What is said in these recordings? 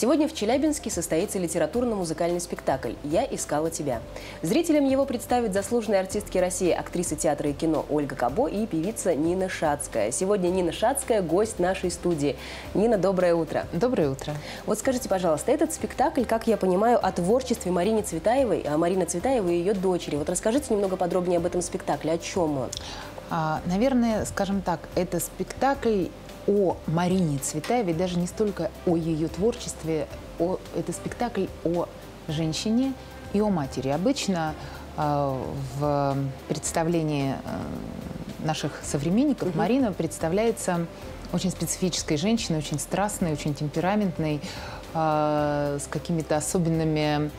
Сегодня в Челябинске состоится литературно-музыкальный спектакль «Я искала тебя». Зрителям его представят заслуженные артистки России, актриса театра и кино Ольга Кабо и певица Нина Шацкая. Сегодня Нина Шацкая – гость нашей студии. Нина, доброе утро. Доброе утро. Вот скажите, пожалуйста, этот спектакль, как я понимаю, о творчестве Марины Цветаевой, а Марина Цветаева и ее дочери. Вот расскажите немного подробнее об этом спектакле, о чем он? А, наверное, скажем так, это спектакль о Марине Цветаевой, даже не столько о ее творчестве, о, это спектакль о женщине и о матери. Обычно э, в представлении э, наших современников угу. Марина представляется очень специфической женщиной, очень страстной, очень темпераментной, э, с какими-то особенными э,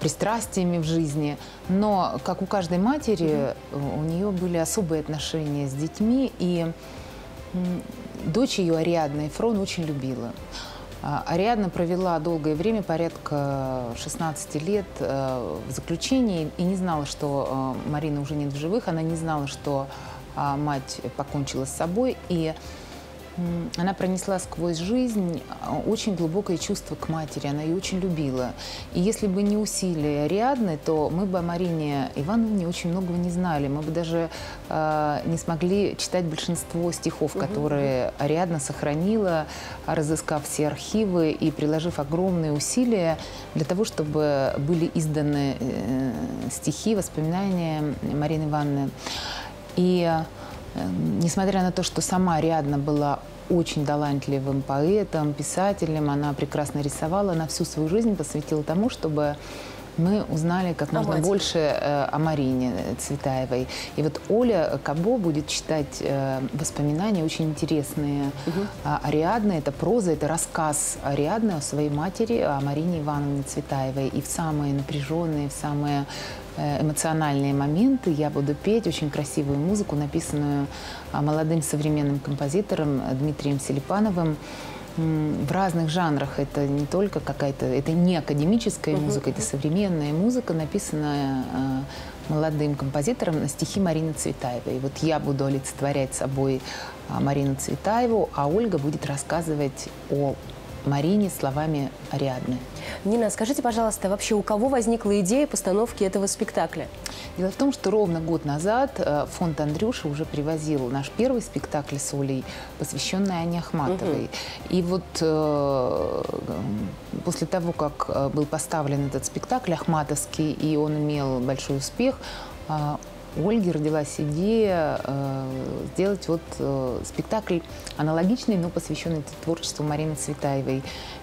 пристрастиями в жизни. Но, как у каждой матери, у нее были особые отношения с детьми, и Дочь ее, Ариадна Эфрон, очень любила. А, Ариадна провела долгое время, порядка 16 лет э, в заключении и не знала, что э, Марина уже нет в живых. Она не знала, что а, мать покончила с собой. И она пронесла сквозь жизнь а, очень глубокое чувство к матери. Она ее очень любила. И если бы не усилия Ариадны, то мы бы о Марине Ивановне очень многого не знали. Мы бы даже э, не смогли читать большинство стихов, которые Ариадна сохранила, разыскав все архивы и приложив огромные усилия для того, чтобы были изданы э, стихи, воспоминания Марины Ивановны. И Эм, несмотря на то, что сама Ариадна была очень талантливым поэтом, писателем, она прекрасно рисовала, она всю свою жизнь посвятила тому, чтобы мы узнали как можно а больше э, о Марине Цветаевой. И вот Оля Кабо будет читать э, воспоминания очень интересные угу. о Ариадне. Это проза, это рассказ Ариадны о своей матери, о Марине Ивановне Цветаевой. И в самые напряженные, в самые Э, эмоциональные моменты. Я буду петь очень красивую музыку, написанную а, молодым современным композитором Дмитрием Селипановым в разных жанрах. Это не только какая-то, это не академическая uh-huh. музыка, это современная музыка, написанная э, молодым композитором на стихи Марины Цветаевой. И вот я буду олицетворять собой э, Марину Цветаеву, а Ольга будет рассказывать о Марине словами Ариадны. Нина, скажите, пожалуйста, вообще у кого возникла идея постановки этого спектакля? Дело в том, что ровно год назад э, фонд Андрюша уже привозил наш первый спектакль с Олей, посвященный Ане Ахматовой. Угу. И вот э, после того, как э, был поставлен этот спектакль Ахматовский, и он имел большой успех, э, у Ольги родилась идея э, сделать вот э, спектакль аналогичный, но посвященный творчеству Марины Цветаевой.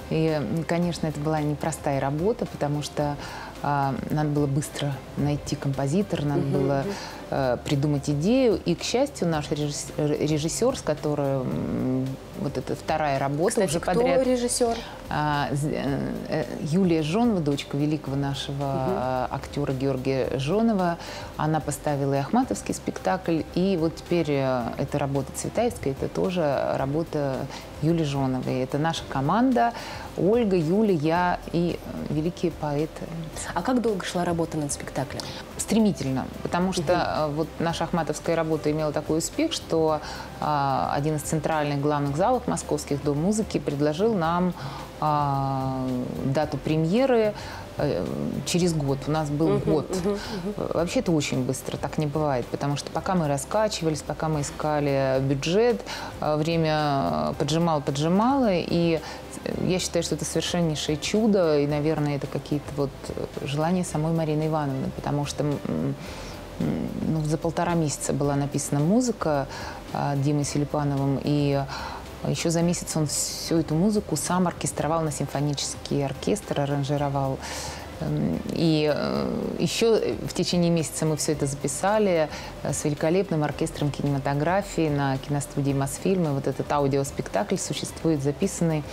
И, конечно, это была непростая работа, потому что э, надо было быстро найти композитора, надо угу, было придумать идею. И, к счастью, наш режиссер, с которым вот эта вторая работа Кстати, уже кто подряд. режиссер? А, э, Юлия Жонова, дочка великого нашего угу. актера Георгия Жонова. Она поставила и Ахматовский спектакль, и вот теперь э, эта работа Цветаевская, это тоже работа Юлии Жоновой. Это наша команда. Ольга, Юля, я и великие поэты. А как долго шла работа над спектаклем? Стремительно, потому что угу. Вот наша ахматовская работа имела такой успех, что а, один из центральных главных залов московских Дом музыки предложил нам а, дату премьеры э, через год. У нас был год. Вообще это очень быстро, так не бывает, потому что пока мы раскачивались, пока мы искали бюджет, э, время поджимало, поджимало, и я считаю, что это совершеннейшее чудо, и, наверное, это какие-то вот желания самой Марины Ивановны, потому что ну, за полтора месяца была написана музыка э, Димой Селипановым, и а еще за месяц он всю эту музыку сам оркестровал на симфонический оркестр, аранжировал. Эм, и э, еще в течение месяца мы все это записали э, с великолепным оркестром кинематографии на киностудии Мосфильмы. Вот этот аудиоспектакль существует записанный.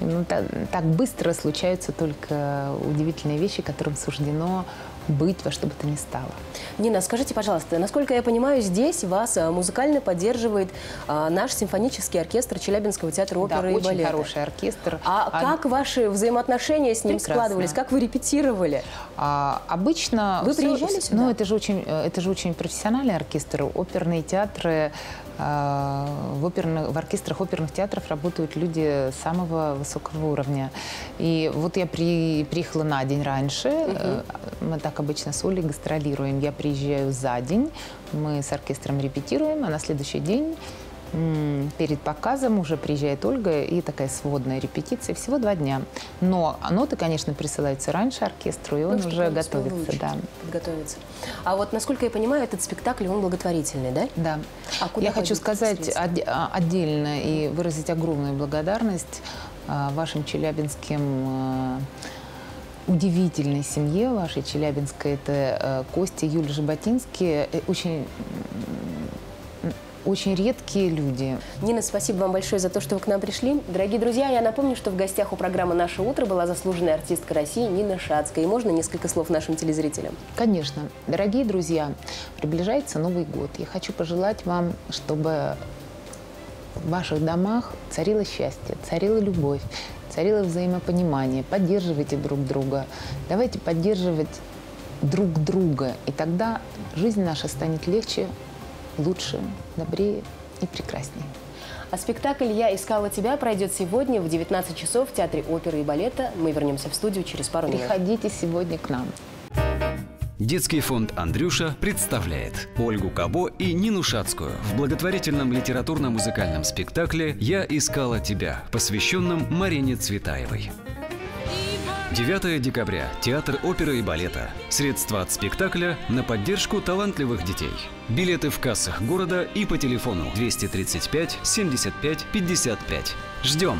Ну, так быстро случаются только удивительные вещи, которым суждено быть во что бы то ни стало. Нина, скажите, пожалуйста, насколько я понимаю, здесь вас а, музыкально поддерживает а, наш симфонический оркестр Челябинского театра оперы да, и очень балета. хороший оркестр. А, а как ваши взаимоотношения с ним прекрасно. складывались? Как вы репетировали? А, обычно... Вы приезжали сюда? Ну, это же, очень, это же очень профессиональный оркестр. Оперные театры в, оперных, в оркестрах оперных театров работают люди самого высокого уровня. И вот я при, приехала на день раньше. Угу. Мы так обычно с Олей гастролируем. Я приезжаю за день, мы с оркестром репетируем, а на следующий день перед показом уже приезжает Ольга и такая сводная репетиция. Всего два дня. Но ноты, конечно, присылаются раньше оркестру, и он ну, уже готовится. Да. Подготовиться. А вот, насколько я понимаю, этот спектакль, он благотворительный, да? Да. А я хочу сказать а, отдельно и выразить огромную благодарность а, вашим челябинским а, удивительной семье вашей челябинской. Это Костя, Юлия Жаботинский. Э, очень очень редкие люди. Нина, спасибо вам большое за то, что вы к нам пришли. Дорогие друзья, я напомню, что в гостях у программы «Наше утро» была заслуженная артистка России Нина Шацкая. И можно несколько слов нашим телезрителям? Конечно. Дорогие друзья, приближается Новый год. Я хочу пожелать вам, чтобы в ваших домах царило счастье, царила любовь, царило взаимопонимание. Поддерживайте друг друга. Давайте поддерживать друг друга. И тогда жизнь наша станет легче, лучше, добрее и прекраснее. А спектакль «Я искала тебя» пройдет сегодня в 19 часов в Театре оперы и балета. Мы вернемся в студию через пару минут. Приходите сегодня к нам. Детский фонд «Андрюша» представляет Ольгу Кабо и Нину Шацкую в благотворительном литературно-музыкальном спектакле «Я искала тебя», посвященном Марине Цветаевой. 9 декабря. Театр оперы и балета. Средства от спектакля на поддержку талантливых детей. Билеты в кассах города и по телефону 235 75 55. Ждем!